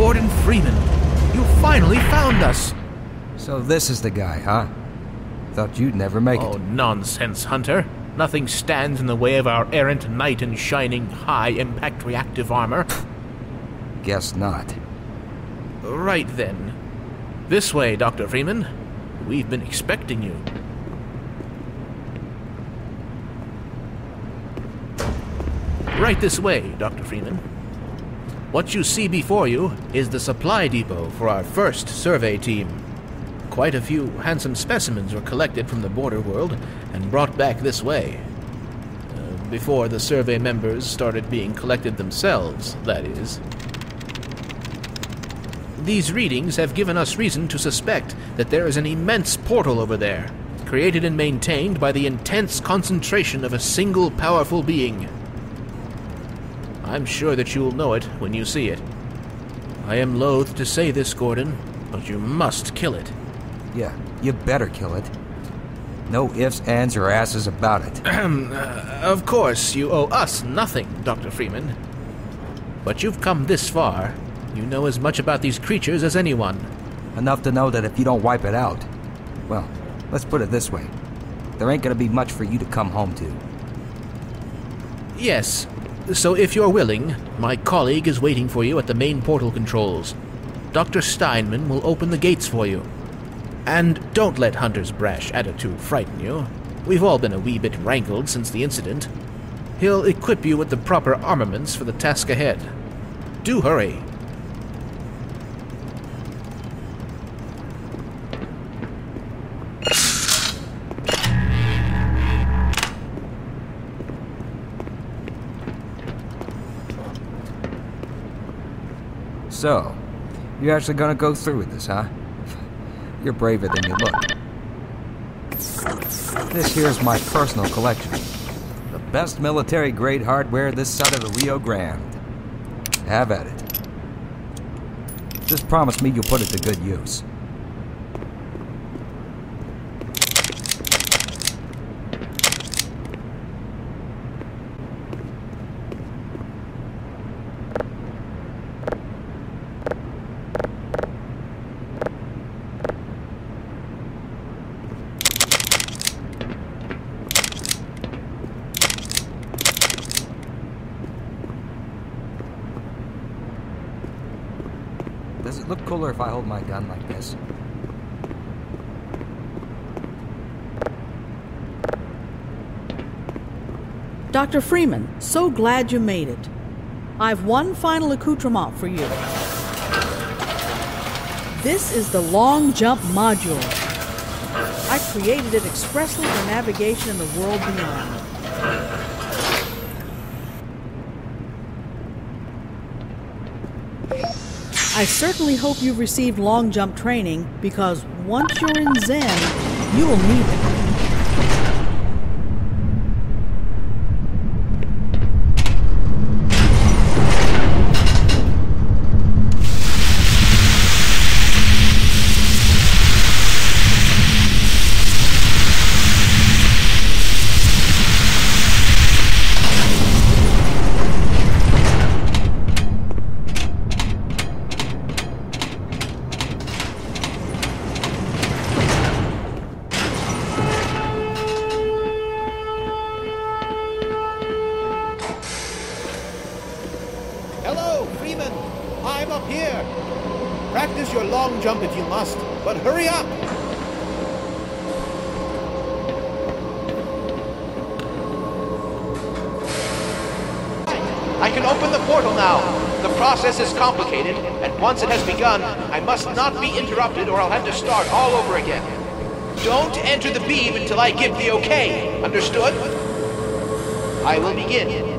Gordon Freeman. You finally found us. So this is the guy, huh? Thought you'd never make Oh, it. Oh, nonsense, Hunter. Nothing stands in the way of our errant knight in shining high impact reactive armor. Guess not. Right then. This way, Dr. Freeman. We've been expecting you. Right this way, Dr. Freeman. What you see before you is the supply depot for our first survey team. Quite a few handsome specimens were collected from the border world and brought back this way. Uh, before the survey members started being collected themselves, that is. These readings have given us reason to suspect that there is an immense portal over there, created and maintained by the intense concentration of a single powerful being. I'm sure that you will know it when you see it. I am loath to say this, Gordon, but you must kill it. Yeah, you better kill it. No ifs, ands, or asses about it. Uh, of course, you owe us nothing, Dr. Freeman. But you've come this far. You know as much about these creatures as anyone. Enough to know that if you don't wipe it out, well, let's put it this way. There ain't gonna be much for you to come home to. Yes. So if you're willing, my colleague is waiting for you at the main portal controls. Dr. Steinman will open the gates for you. And don't let Hunter's brash attitude frighten you. We've all been a wee bit rankled since the incident. He'll equip you with the proper armaments for the task ahead. Do hurry. So, you're actually gonna go through with this, huh? You're braver than you look. This here's my personal collection. The best military grade hardware this side of the Rio Grande. Have at it. Just promise me you'll put it to good use. Does it look cooler if I hold my gun like this? Dr. Freeman, so glad you made it. I've one final accoutrement for you. This is the long jump module. I created it expressly for navigation in the world beyond. I certainly hope you've received long jump training because once you're in Xen, you'll need it. Hello, Freeman. I'm up here. Practice your long jump if you must, but hurry up. I can open the portal now. The process is complicated, and once it has begun, I must not be interrupted or I'll have to start all over again. Don't enter the beam until I give the okay. Understood? I will begin.